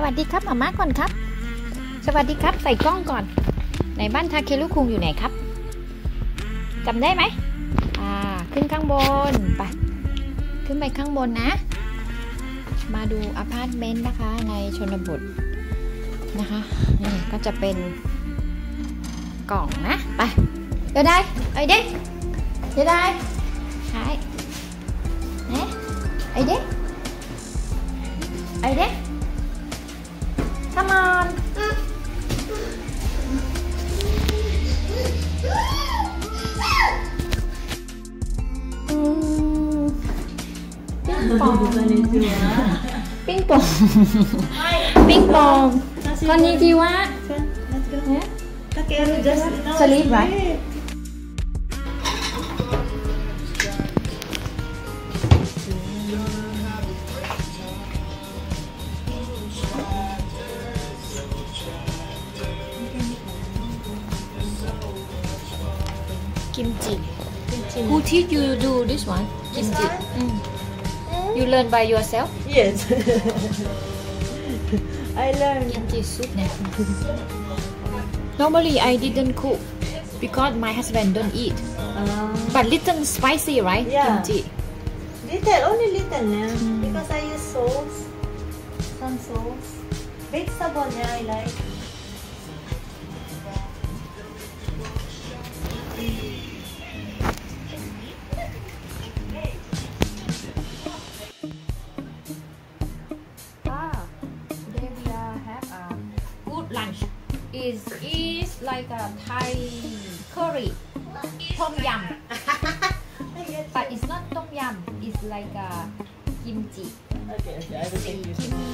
สวัสดีครับหมาม่าก่อนครับ สวัสดีครับใส่กล้องก่อนไหนบ้านทาเคลุคุงอยู่ไหนครับจำได้ไหมอ่าขึ้นข้างบนไปขึ้นไปข้างบนนะ มาดูอพาร์ตเมนต์นะคะในชนบทนะคะนี่ก็จะเป็นกล่องนะไปเดี๋ยวได้ไอ้เด็กเดี๋ยวได้ใช่เนี่ยไอ้เด็กไอ้เด็ก Ping pong. Ping pong. Konnichiwa. Let's go. ピンポンこんにちは Sleep right? Kimchi. Kimchi. Who teach you do this one? This Kimchi. One? Mm. You learn by yourself? Yes. I learned. Soup. Normally, I didn't cook because my husband don't eat. Ah. But little spicy, right? Yeah. Kimchi. Little, only little, yeah. Mm. Because I use sauce, some sauce. Vegetable, yeah, I like. Is is like a Thai curry, tom yum, but it's not tom yum. It's like a kimchi. Okay, okay, I will take this. Kim